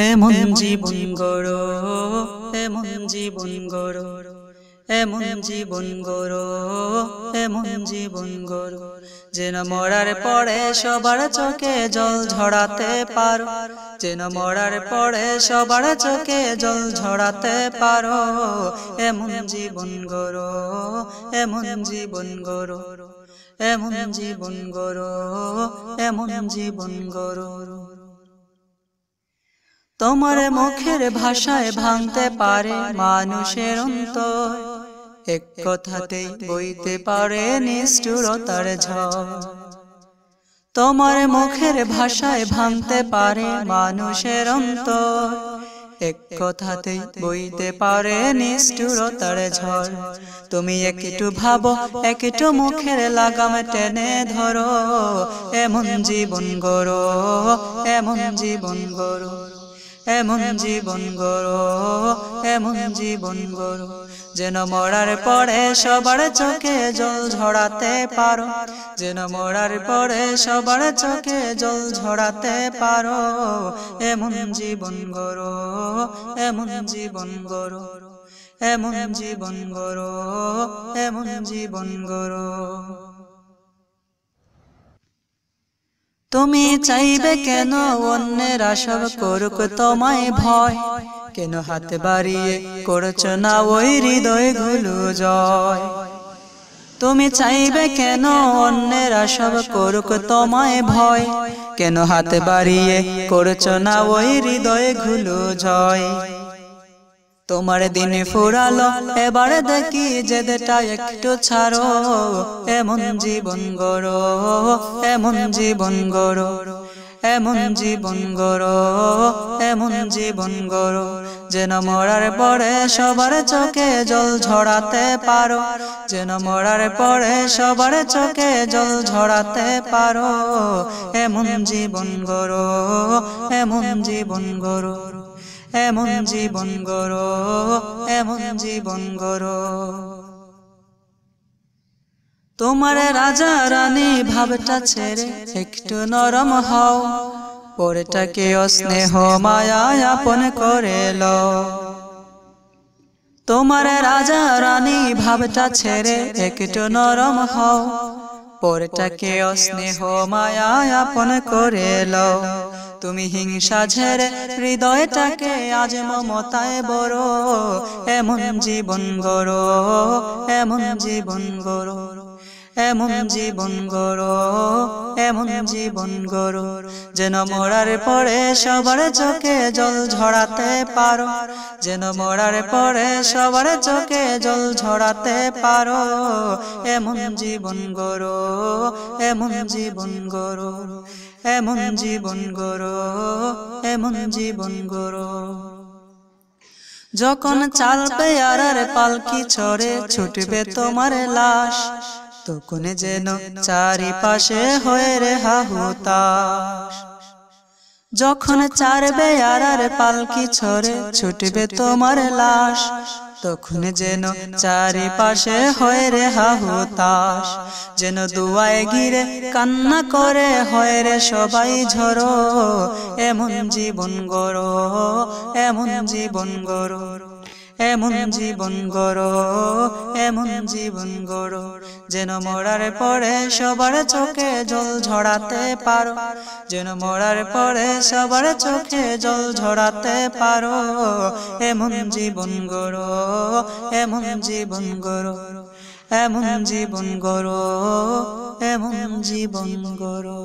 এমন জীবন গড়ো এমন জীবন গড়ো এমন জীবন গড়ো এমন জীবন গড়ো। যেন মরার পরে সবার চোখে জল ঝরাতে পারো। যেন মরার পরে সবার চোখে জল ঝরাতে পারো। এমন জীবন গড়ো এমন জীবন গড়ো এমন জীবন গড়ো এমন জীবন গড়ো। তোমার মুখের ভাষায় ভাঙতে পারে মানুষের অন্তর। এক কথাতেই বইতে পারে নিষ্ঠুরতার ঝড়। তোমার মুখের ভাষায় ভাঙতে পারে মানুষের অন্তর। এক কথাতেই বইতে পারে নিষ্ঠুরতার ঝড়। তুমি একটু ভাবো একটু মুখের লাগাম টেনে ধরো। এমন জীবন গড়ো। এমন জীবন গড়ো। এমন জীবন গড়ো এমন জীবন গড়ো যেন মরার পরে সবার চোখে জল ঝরাতে পারো যেন মরার পরে সবার চোখে জল ঝরাতে পারো এমন জীবন গড়ো এমন জীবন গড়ো এমন জীবন গড়ো এমন জীবন গড়ো। তুমি চাইবে কেন? অন্যের সব করুক তোমায় ভয়। কেন হাতে বাড়িয়ে করছ না ওই হৃদয়গুলো জয়? তুমি চাইবে কেন? অন্যের সব করুক তোমায় ভয়। কেন হাতে বাড়িয়ে করছ না ওই হৃদয়গুলো জয়? তোমার দিন ফুরালো এবারে দেখি যেদেটা একটু ছাড়ো এমন জীবন গড়ো এমন জীবন গড়ো এমন জীবন গড়ো এমন জীবন গড়ো যেন মরার পরে সবার চোখে জল ঝরাতে পারো যেন মরার পরে সবার চোখে জল ঝরাতে পারো এমন জীবন গড়ো এমন জীবন গড়ো। এমন জীবন গড়ো এমন জীবন গড়ো। তোমার রাজা রানী ভাবটা ছেড়ে একটু নরম হও পরেটাকে অস্নেহ মায়া আপন করে লও তোমার রাজা রানী ভাবটা ছেড়ে একটু নরম হও। পরেটাকে অস্নেহ মায়া আপন করে লও তুমি হিংসা ঝেড়ে হৃদয়টাকে আজ মমতায় বড়। এমন জীবন গড়ো, এমন জীবন গড়ো, এমন জীবন গড়ো। এমন জীবন গড়ো যেন মরার পরে সবার চোখে জল ঝরাতে পারো। যেন মরার পরে সবার চোখে জল ঝরাতে পারো। এমন জীবন গড়ো। এমন জীবন গড়ো। এমন জীবন গড়ো। এমন জীবন গড়ো। যখন চাল পেয়ারার পালকি ছড়ে ছুটবে তোমার লাশ তখন যেন চারিপাশে হয়ে রে হাহুতাস যখন চার বেয়ারার পালকি ছড়ে ছুটবে তোমার লাশ, তখন যেন চারিপাশে হয়ে রে হাহুতাস যেন দুয়ায় গিরে কান্না করে হয়ে রে সবাই ঝরো, এমন জীবন গড়ো, এমন জীবন গড়ো। এমন জীবন গড়ো এমন জীবন গড়ো যেন মরার পরে সবার চোখে জল ঝরাতে পারো যেন মরার পরে সবার চোখে জল ঝরাতে পারো এমন জীবন গড়ো এমন জীবন গড়ো এমন জীবন গড়ো এমন জীবন গড়ো।